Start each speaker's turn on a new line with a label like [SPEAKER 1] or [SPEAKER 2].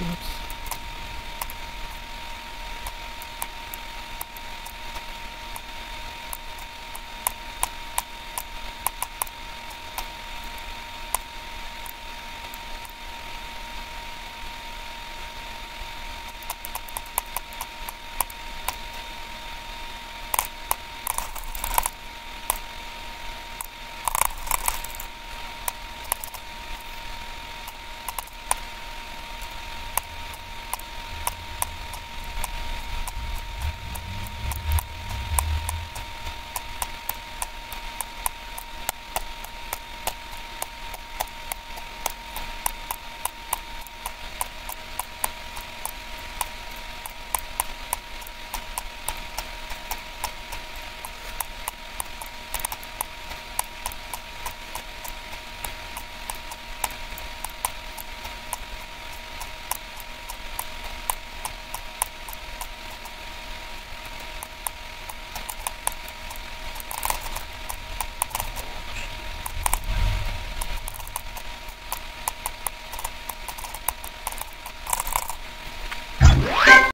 [SPEAKER 1] Oops.